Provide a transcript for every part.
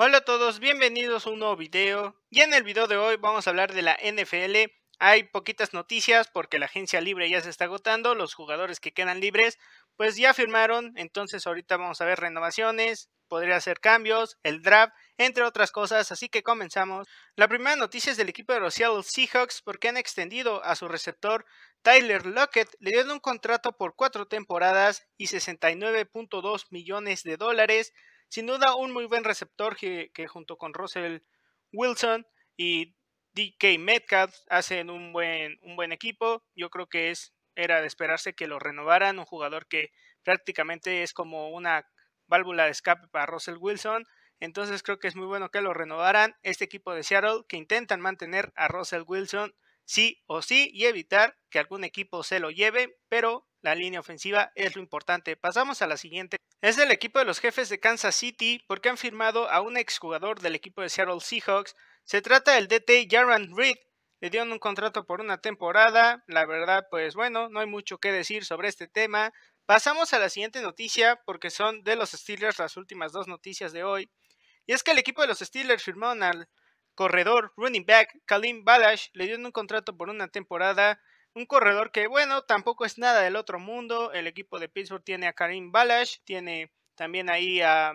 Hola a todos, bienvenidos a un nuevo video. Y en el video de hoy vamos a hablar de la NFL. Hay poquitas noticias porque la agencia libre ya se está agotando, los jugadores que quedan libres pues ya firmaron, entonces ahorita vamos a ver renovaciones, podría hacer cambios, el draft, entre otras cosas, así que comenzamos. La primera noticia es del equipo de los Seattle Seahawks porque han extendido a su receptor Tyler Lockett, le dieron un contrato por cuatro temporadas y 69.2 millones de dólares sin duda un muy buen receptor que, junto con Russell Wilson y DK Metcalf hacen un buen, un buen equipo. Yo creo que es, era de esperarse que lo renovaran, un jugador que prácticamente es como una válvula de escape para Russell Wilson. Entonces creo que es muy bueno que lo renovaran. Este equipo de Seattle que intentan mantener a Russell Wilson sí o sí y evitar que algún equipo se lo lleve, pero la línea ofensiva es lo importante. Pasamos a la siguiente. Es el equipo de los jefes de Kansas City porque han firmado a un exjugador del equipo de Seattle Seahawks. Se trata del DT Jaron Reed. Le dieron un contrato por una temporada. La verdad, pues bueno, no hay mucho que decir sobre este tema. Pasamos a la siguiente noticia porque son de los Steelers las últimas dos noticias de hoy. Y es que el equipo de los Steelers firmó al corredor running back Kalim Balash. Le dieron un contrato por una temporada. Un corredor que, bueno, tampoco es nada del otro mundo. El equipo de Pittsburgh tiene a Karim Balash, tiene también ahí a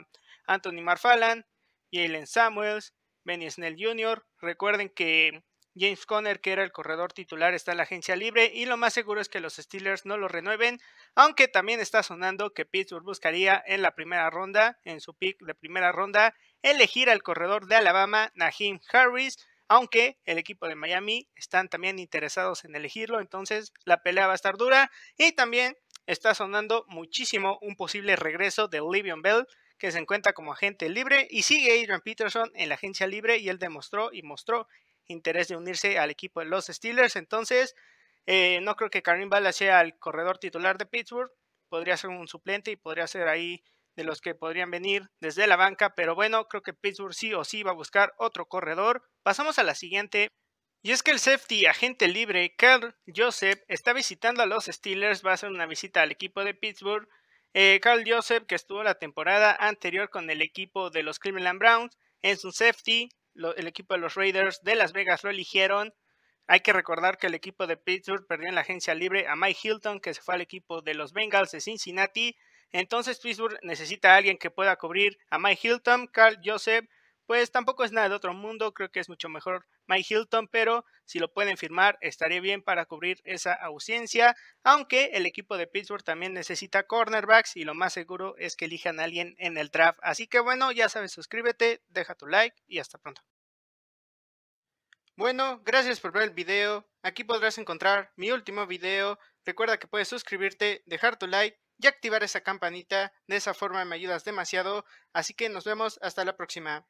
Anthony Marfalan, Jalen Samuels, Benny Snell Jr. Recuerden que James Conner, que era el corredor titular, está en la agencia libre y lo más seguro es que los Steelers no lo renueven, aunque también está sonando que Pittsburgh buscaría en la primera ronda, en su pick de primera ronda, elegir al corredor de Alabama, Nahim Harris, aunque el equipo de Miami están también interesados en elegirlo, entonces la pelea va a estar dura y también está sonando muchísimo un posible regreso de Livion Bell que se encuentra como agente libre y sigue Adrian Peterson en la agencia libre y él demostró y mostró interés de unirse al equipo de los Steelers, entonces eh, no creo que Karim Bala sea el corredor titular de Pittsburgh, podría ser un suplente y podría ser ahí de los que podrían venir desde la banca, pero bueno, creo que Pittsburgh sí o sí va a buscar otro corredor. Pasamos a la siguiente. Y es que el safety agente libre Carl Joseph está visitando a los Steelers, va a hacer una visita al equipo de Pittsburgh. Eh, Carl Joseph, que estuvo la temporada anterior con el equipo de los Cleveland Browns, en su safety, el equipo de los Raiders de Las Vegas lo eligieron. Hay que recordar que el equipo de Pittsburgh perdió en la agencia libre a Mike Hilton, que se fue al equipo de los Bengals de Cincinnati. Entonces Pittsburgh necesita a alguien que pueda cubrir a Mike Hilton, Carl Joseph, pues tampoco es nada de otro mundo, creo que es mucho mejor Mike Hilton, pero si lo pueden firmar estaría bien para cubrir esa ausencia, aunque el equipo de Pittsburgh también necesita cornerbacks y lo más seguro es que elijan a alguien en el draft. Así que bueno, ya sabes, suscríbete, deja tu like y hasta pronto. Bueno, gracias por ver el video. Aquí podrás encontrar mi último video. Recuerda que puedes suscribirte, dejar tu like y activar esa campanita. De esa forma me ayudas demasiado. Así que nos vemos hasta la próxima.